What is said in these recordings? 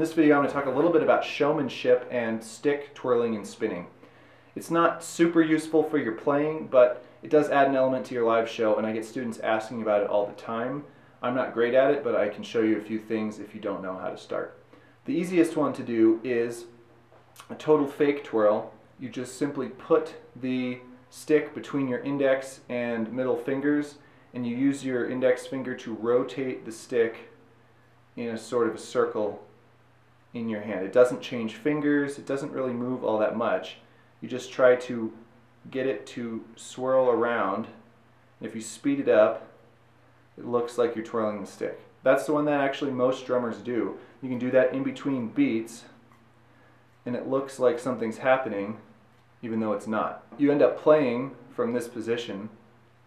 In this video I'm going to talk a little bit about showmanship and stick twirling and spinning. It's not super useful for your playing, but it does add an element to your live show and I get students asking about it all the time. I'm not great at it, but I can show you a few things if you don't know how to start. The easiest one to do is a total fake twirl. You just simply put the stick between your index and middle fingers and you use your index finger to rotate the stick in a sort of a circle in your hand. It doesn't change fingers, it doesn't really move all that much. You just try to get it to swirl around. If you speed it up, it looks like you're twirling the stick. That's the one that actually most drummers do. You can do that in between beats and it looks like something's happening even though it's not. You end up playing from this position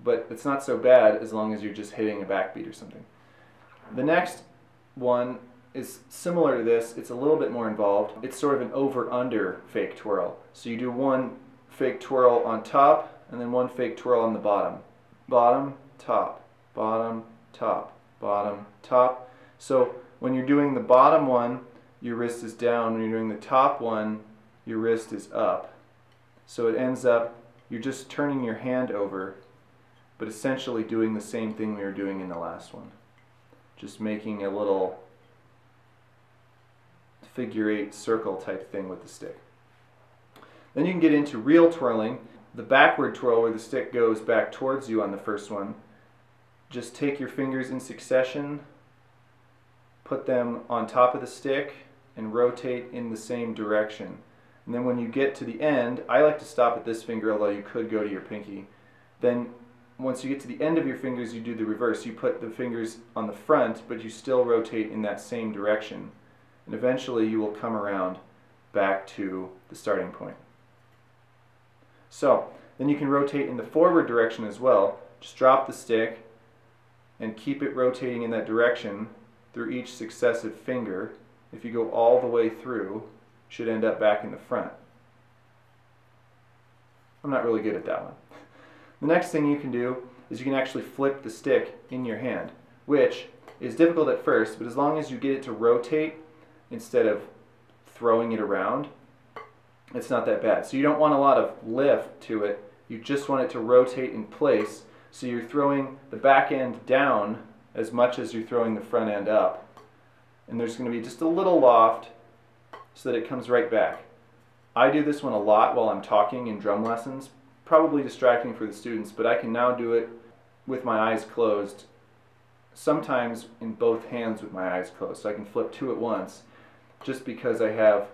but it's not so bad as long as you're just hitting a backbeat or something. The next one is similar to this. It's a little bit more involved. It's sort of an over-under fake twirl. So you do one fake twirl on top and then one fake twirl on the bottom. Bottom, top, bottom, top, bottom, top. So when you're doing the bottom one, your wrist is down. When you're doing the top one, your wrist is up. So it ends up, you're just turning your hand over, but essentially doing the same thing we were doing in the last one. Just making a little figure eight circle type thing with the stick. Then you can get into real twirling. The backward twirl where the stick goes back towards you on the first one. Just take your fingers in succession, put them on top of the stick, and rotate in the same direction. And then when you get to the end, I like to stop at this finger, although you could go to your pinky. Then once you get to the end of your fingers, you do the reverse. You put the fingers on the front, but you still rotate in that same direction and eventually you will come around back to the starting point. So, then you can rotate in the forward direction as well. Just drop the stick and keep it rotating in that direction through each successive finger. If you go all the way through, should end up back in the front. I'm not really good at that one. The next thing you can do is you can actually flip the stick in your hand, which is difficult at first, but as long as you get it to rotate instead of throwing it around, it's not that bad. So you don't want a lot of lift to it. You just want it to rotate in place. So you're throwing the back end down as much as you're throwing the front end up. And there's going to be just a little loft so that it comes right back. I do this one a lot while I'm talking in drum lessons, probably distracting for the students, but I can now do it with my eyes closed, sometimes in both hands with my eyes closed, so I can flip two at once just because I have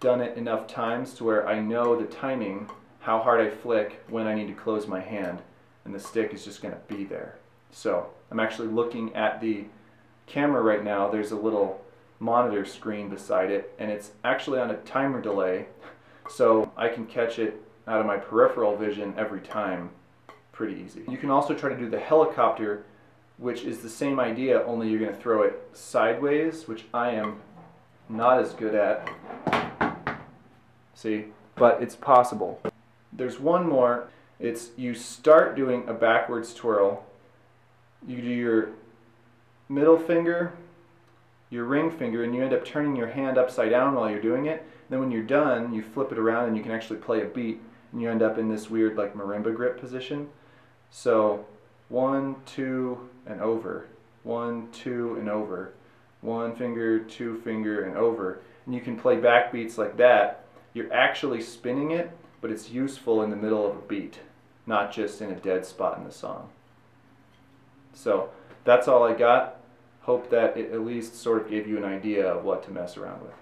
done it enough times to where I know the timing, how hard I flick when I need to close my hand, and the stick is just going to be there. So I'm actually looking at the camera right now. There's a little monitor screen beside it, and it's actually on a timer delay, so I can catch it out of my peripheral vision every time pretty easy. You can also try to do the helicopter, which is the same idea, only you're going to throw it sideways, which I am not as good at. See, but it's possible. There's one more. It's you start doing a backwards twirl. You do your middle finger, your ring finger, and you end up turning your hand upside down while you're doing it. Then when you're done, you flip it around and you can actually play a beat, and you end up in this weird like marimba grip position. So one, two, and over. One, two, and over one finger, two finger, and over. And you can play backbeats like that. You're actually spinning it, but it's useful in the middle of a beat, not just in a dead spot in the song. So that's all I got. Hope that it at least sort of gave you an idea of what to mess around with.